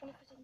24 second video.